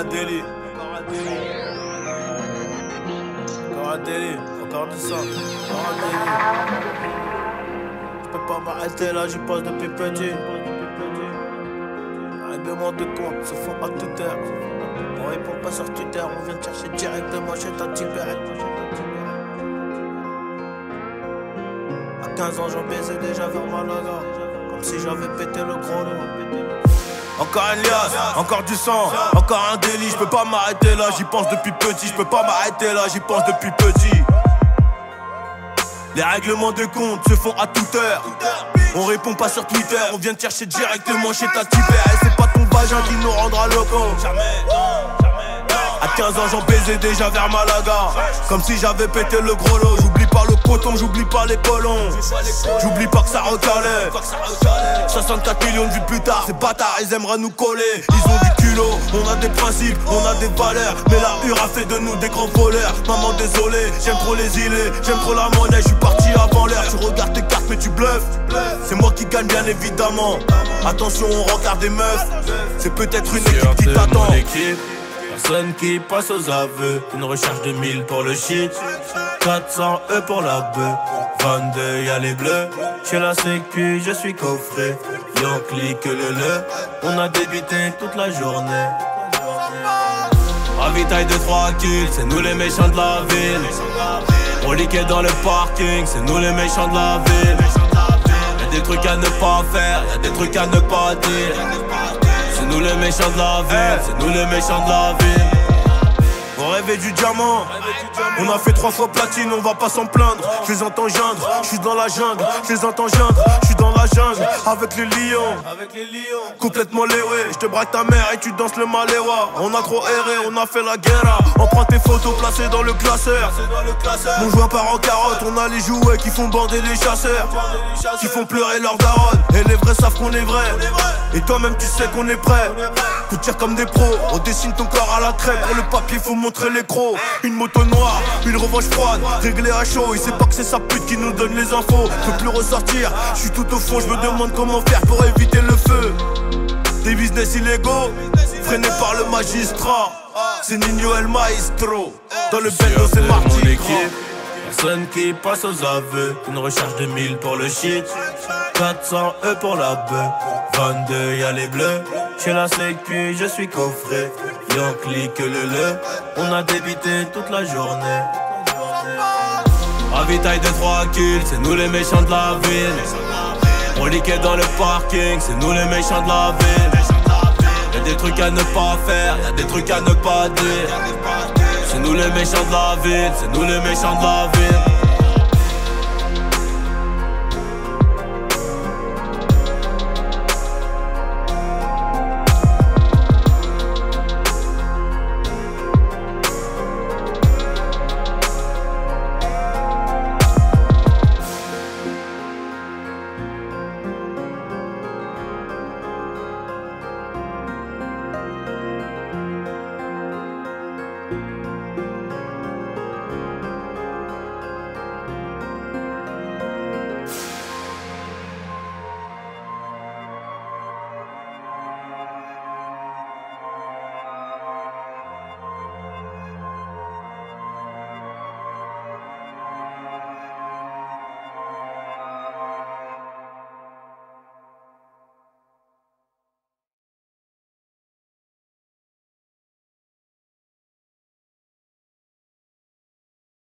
un délit. Encore du sang, délit. Je peux pas m'arrêter là, j'y passe depuis petit. Règlement de compte se font à toute heure. On répond pas sur Twitter, on vient te chercher directement chez ta Tibet. À 15 ans, j'en baisais déjà vers Malaga. Comme si j'avais pété le lot. Encore un liasse, encore du sang, encore un délit, je peux pas m'arrêter là, j'y pense depuis petit, je peux pas m'arrêter là, j'y pense depuis petit. Les règlements de compte se font à toute heure. On répond pas sur Twitter, on vient te chercher directement chez ta Tibet. Et c'est pas ton vagin qui nous rendra locaux. À 15 ans j'en baisais déjà vers Malaga. Comme si j'avais pété le gros lot. J'oublie pas le coton, j'oublie pas les colons. J'oublie pas que ça recalait. 64 millions de vues plus tard Ces bâtards ils aimeraient nous coller. Ils ont du culot, on a des principes, on a des valeurs. Mais la hure a fait de nous des grands voleurs. Maman désolé, j'aime trop les îles J'aime trop la monnaie, je suis parti avant l'heure. Tu regardes tes cartes mais tu bluffes. C'est moi qui gagne bien évidemment. Attention on regarde des meufs. C'est peut-être une équipe qui t'attend Personne qui passe aux aveux. Une recherche de 1000 pour le shit. 400 E pour la bœuf. 22 y'a les bleus. Chez la sécu, je suis coffré. Y'en clique le le. On a débité toute la journée. Ravitaille de 3 kills, c'est nous les méchants de la ville. On dans le parking, c'est nous les méchants de la ville. Y'a des trucs à ne pas faire, y'a des trucs à ne pas dire. Nous les méchants de la ville, c'est nous les méchants de la ville. On rêvait du diamant, on a fait trois fois platine, on va pas s'en plaindre. Je les entends geindre, je suis dans la jungle, je les entends geindre, je suis dans la jungle avec les lions. Avec les lions. Complètement léwé, je te braque ta mère et tu danses le maléwa. On a trop erré, on a fait la guerre. On photos placées dans le classeur. Mon joueur part en carotte, on a les jouets qui font bander les chasseurs. Qui font pleurer leurs daronnes. Et les vrais savent qu'on est vrai. Et toi-même tu sais qu'on est prêt. Coup de comme des pros, on dessine ton corps à la crêpe. Pour le papier, faut montrer les crocs. Une moto noire, une revanche froide, réglée à chaud. Il sait pas que c'est sa pute qui nous donne les infos. Peut plus ressortir, je suis tout au fond, je me demande comment faire pour éviter le feu. Des business illégaux, freinés par le magistrat. C'est Nino El Maestro. Dans le bendo, c'est Martin. Personne qui passe aux aveux. Une recherche de 1000 pour le shit. 400 E pour la bœuf. 22 y'a les bleus. Chez la sécu, je suis coffré. Y'en clique le le. On a débité toute la journée. Ravitaille de 3 kills, c'est nous les méchants de la ville. On liquait dans le parking, c'est nous les méchants de la ville. Y'a des trucs à ne pas faire, y'a des trucs à ne pas dire. C'est nous les méchants de la ville, c'est nous les méchants de la ville.